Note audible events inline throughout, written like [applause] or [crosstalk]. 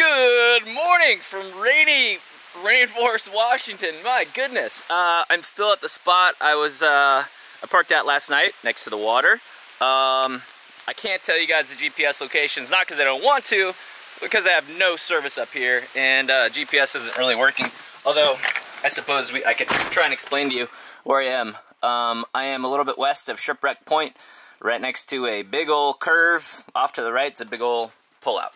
Good morning from rainy Rainforest, Washington. My goodness. Uh, I'm still at the spot I was uh, I parked at last night next to the water. Um, I can't tell you guys the GPS locations, not because I don't want to, because I have no service up here and uh, GPS isn't really working. Although, I suppose we, I could try and explain to you where I am. Um, I am a little bit west of Shipwreck Point, right next to a big old curve. Off to the right, it's a big old pullout.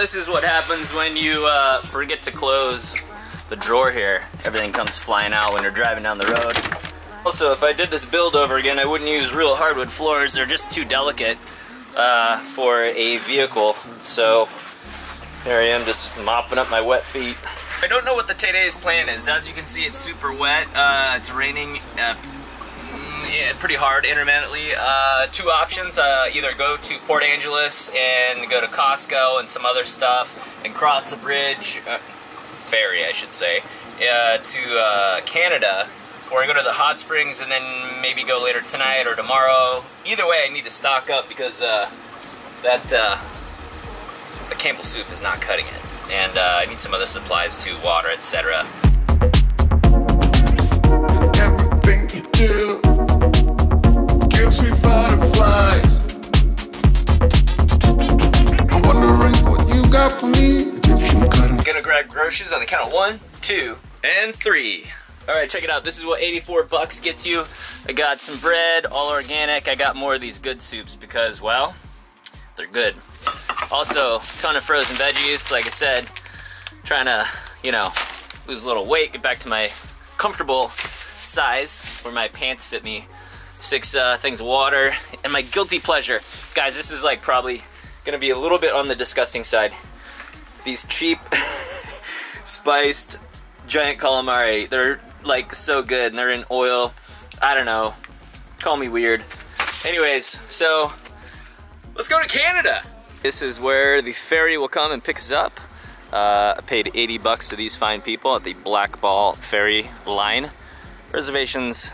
This is what happens when you uh, forget to close the drawer here. Everything comes flying out when you're driving down the road. Also, if I did this build over again, I wouldn't use real hardwood floors. They're just too delicate uh, for a vehicle. So here I am just mopping up my wet feet. I don't know what the today's plan is. As you can see, it's super wet. Uh, it's raining uh, pretty hard intermittently. Uh, two options, uh, either go to Port Angeles and go to Costco and some other stuff and cross the bridge, uh, ferry I should say, uh, to uh, Canada or go to the hot springs and then maybe go later tonight or tomorrow. Either way, I need to stock up because uh, that the Campbell soup is not cutting it, and I need some other supplies too, water, etc. Do got for me. Cutter. Gonna grab groceries on the count of one, two, and three. All right, check it out. This is what 84 bucks gets you. I got some bread, all organic. I got more of these good soups because, well, they're good. Also, ton of frozen veggies. Like I said, trying to, you know, lose a little weight, get back to my comfortable size where my pants fit me. Six uh, things of water, and my guilty pleasure. Guys, this is like probably gonna be a little bit on the disgusting side. These cheap, [laughs] spiced giant calamari. They're like so good and they're in oil. I don't know. Call me weird. Anyways, so let's go to Canada. This is where the ferry will come and pick us up. Uh, I paid 80 bucks to these fine people at the Black Ball Ferry line. Reservations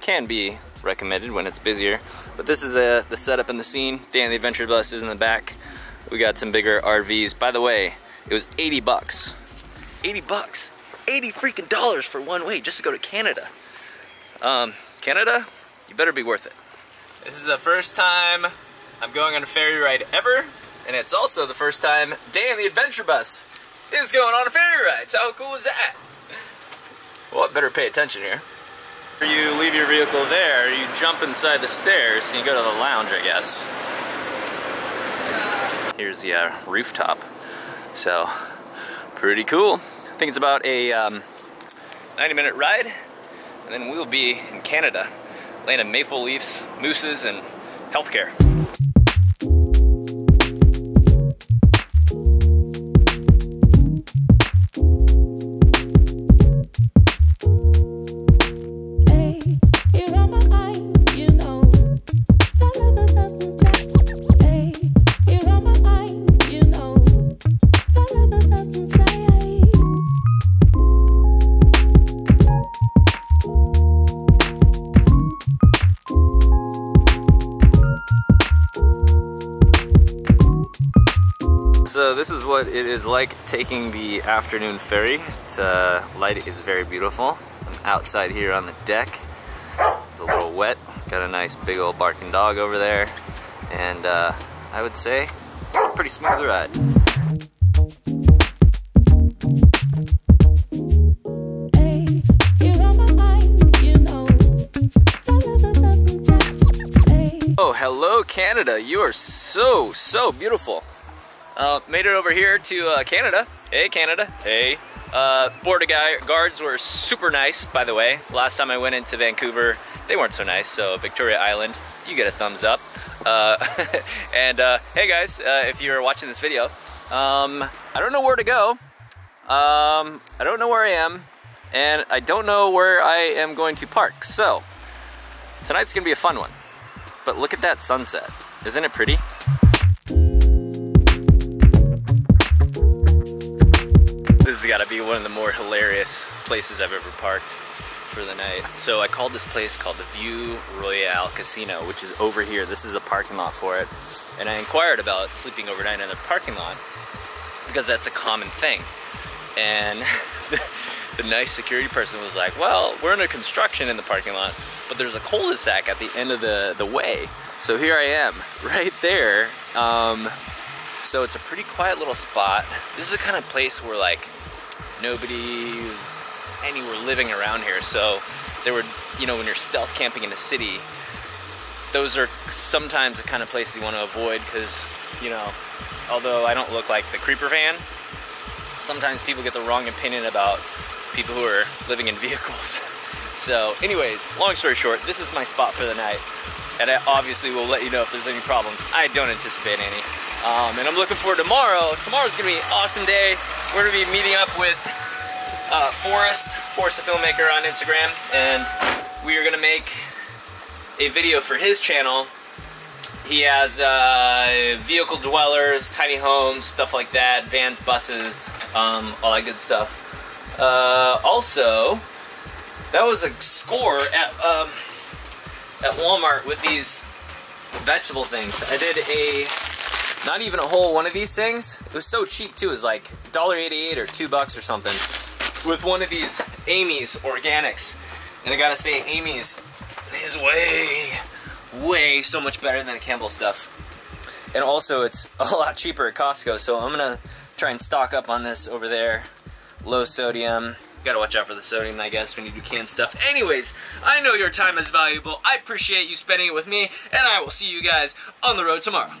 can be recommended when it's busier, but this is uh, the setup and the scene. Dan the Adventure Bus is in the back. We got some bigger RVs. By the way, it was 80 bucks. 80 bucks. 80 freaking dollars for one way just to go to Canada. Um, Canada, you better be worth it. This is the first time I'm going on a ferry ride ever, and it's also the first time Dan the Adventure Bus is going on a ferry ride. So how cool is that? Well, I better pay attention here. You leave your vehicle there, you jump inside the stairs, and you go to the lounge, I guess. Here's the uh, rooftop. So, pretty cool. I think it's about a um, 90 minute ride, and then we'll be in Canada, land of maple leaves, mooses, and healthcare. So this is what it is like taking the afternoon ferry. It's, uh, light is very beautiful. I'm outside here on the deck. It's a little wet. Got a nice big old barking dog over there. And uh, I would say, pretty smooth ride. Hey, you're on my mind, you know. Hey. Oh, hello Canada. You are so, so beautiful. Uh, made it over here to uh, Canada. Hey Canada, hey. Uh, border guy, guards were super nice, by the way. Last time I went into Vancouver, they weren't so nice, so Victoria Island, you get a thumbs up. Uh, [laughs] and uh, hey guys, uh, if you're watching this video, um, I don't know where to go. Um, I don't know where I am, and I don't know where I am going to park. So, tonight's gonna be a fun one. But look at that sunset. Isn't it pretty? Has got to be one of the more hilarious places I've ever parked for the night. So I called this place called the View Royal Casino, which is over here. This is a parking lot for it. And I inquired about sleeping overnight in the parking lot because that's a common thing. And [laughs] the nice security person was like, well, we're under construction in the parking lot, but there's a cul-de-sac at the end of the, the way. So here I am, [laughs] right there. Um, so it's a pretty quiet little spot. This is the kind of place where like nobody's anywhere living around here. So there were, you know, when you're stealth camping in a city, those are sometimes the kind of places you want to avoid because, you know, although I don't look like the creeper van, sometimes people get the wrong opinion about people who are living in [laughs] vehicles. So anyways, long story short, this is my spot for the night. And I obviously will let you know if there's any problems. I don't anticipate any. Um, and I'm looking forward to tomorrow. Tomorrow's gonna be an awesome day. We're gonna be meeting up with uh, Forrest, Forrest the filmmaker on Instagram, and we are gonna make a video for his channel. He has uh, vehicle dwellers, tiny homes, stuff like that, vans, buses, um, all that good stuff. Uh, also, that was a score at um, at Walmart with these vegetable things. I did a not even a whole one of these things. It was so cheap too. It was like $1.88 or two bucks or something with one of these Amy's Organics. And I gotta say, Amy's is way, way so much better than the Campbell stuff. And also, it's a lot cheaper at Costco, so I'm gonna try and stock up on this over there. Low sodium. Gotta watch out for the sodium, I guess, when you do canned stuff. Anyways, I know your time is valuable. I appreciate you spending it with me, and I will see you guys on the road tomorrow.